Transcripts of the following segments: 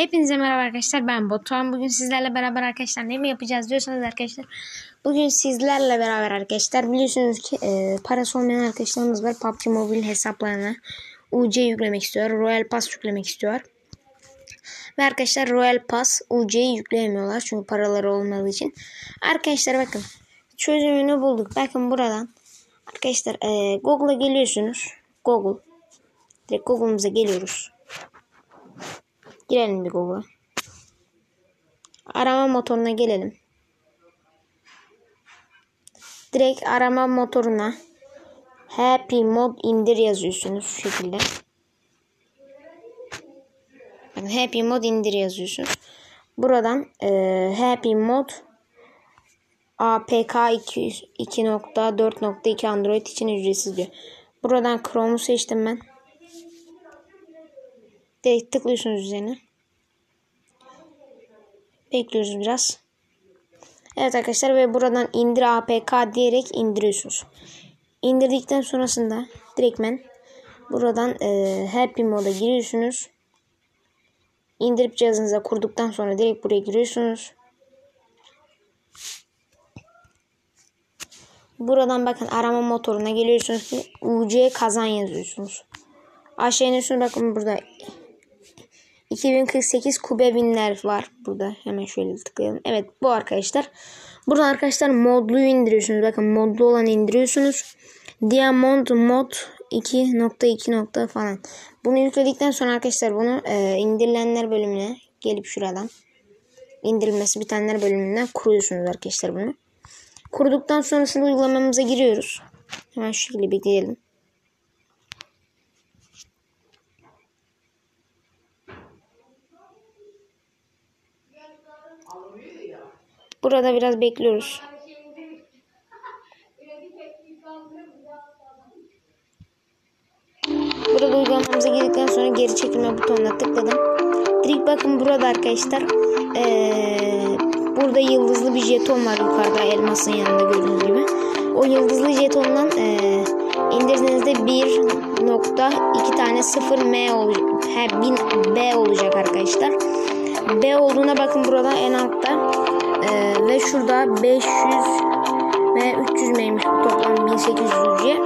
Hepinize merhaba arkadaşlar ben Batuhan. Bugün sizlerle beraber arkadaşlar ne mi yapacağız diyorsanız arkadaşlar. Bugün sizlerle beraber arkadaşlar biliyorsunuz ki e, parası olmayan arkadaşlarımız var. PUBG Mobile hesaplarına UC yüklemek istiyor. Royal Pass yüklemek istiyor. Ve arkadaşlar Royal Pass UC'yi yükleyemiyorlar. Çünkü paraları olmadığı için. Arkadaşlar bakın çözümünü bulduk. Bakın buradan. Arkadaşlar e, Google'a geliyorsunuz. Google. Direkt Google'ımıza geliyoruz. Girelim bir Google'a. Arama motoruna gelelim. Direkt arama motoruna Happy Mod indir yazıyorsunuz şu şekilde. Yani Happy Mod indir yazıyorsunuz. Buradan e, Happy Mod APK 2.4.2 Android için ücretsiz diyor. Buradan Chrome'u seçtim ben. Direkt tıklıyorsunuz üzerine. Bekliyoruz biraz. Evet arkadaşlar ve buradan indir APK diyerek indiriyorsunuz. İndirdikten sonrasında direktmen buradan e, Happy moda giriyorsunuz. İndirip cihazınıza kurduktan sonra direkt buraya giriyorsunuz. Buradan bakın arama motoruna geliyorsunuz UC kazan yazıyorsunuz. Aşağı iniyorsunuz bakın burada 2048 kube binler var burada. Hemen şöyle tıklayalım. Evet bu arkadaşlar. Burada arkadaşlar modluyu indiriyorsunuz. Bakın modlu olan indiriyorsunuz. Diamond mod 2.2 falan. Bunu yükledikten sonra arkadaşlar bunu e, indirilenler bölümüne gelip şuradan indirilmesi bitenler bölümünden kuruyorsunuz arkadaşlar bunu. Kurduktan sonrasında uygulamamıza giriyoruz. Hemen şu şekilde bekleyelim. Burada biraz bekliyoruz. Burada uygulamamıza girdikten sonra geri çekilme butonuna tıkladım. Direkt bakın burada arkadaşlar ee, burada yıldızlı bir jeton var yukarıda elmasın yanında gördüğünüz gibi. O yıldızlı jetondan ee, indirdiğinizde 1.2 tane 0 M olacak. He, 1000 B olacak arkadaşlar. B olduğuna bakın burada en altta. Ee, ve şurada 500 ve 300 meymiş toplam 1800 UC.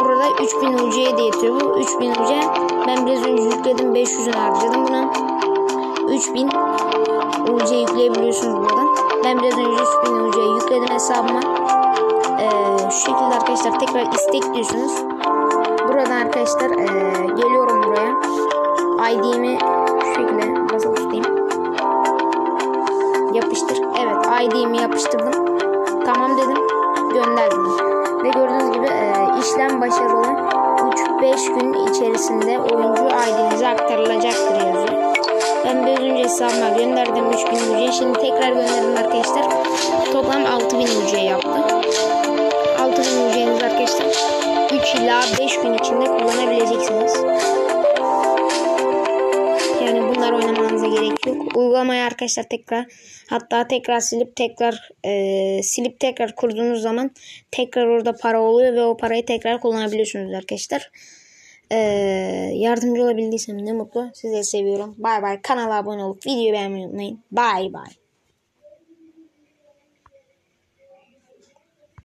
Burada 3000 UC'ye de yetiyor bu. 3000 UC ben biraz önce yükledim 500'ünü harcadım buna. 3000 UC yükleyebiliyorsunuz buradan. Ben biraz önce 3000 UC yükledim hesabıma. Ee, şu şekilde arkadaşlar tekrar istek diyorsunuz. Burada arkadaşlar ee, geliyorum buraya. ID'mi şu şekilde basılı tutayım. Yapıştır. ID'mi yapıştırdım. Tamam dedim. Gönderdim. Ve gördüğünüz gibi e, işlem başarılı. 3-5 gün içerisinde oyuncu ID'nize aktarılacaktır yazıyor. Ben biraz önce hesabıma gönderdim 3000 UC. Şimdi tekrar gönderdim arkadaşlar. Toplam 6000 UC yaptı. 6000 UC'niz arkadaşlar 3 ila 5 gün içinde kullanabileceksiniz. Uygulamayı arkadaşlar tekrar hatta tekrar silip tekrar e, silip tekrar kurduğunuz zaman tekrar orada para oluyor ve o parayı tekrar kullanabiliyorsunuz arkadaşlar. E, yardımcı olabildiysem ne mutlu. Sizleri seviyorum. Bay bay. Kanala abone olup videoyu beğenmeyi unutmayın. Bay bay.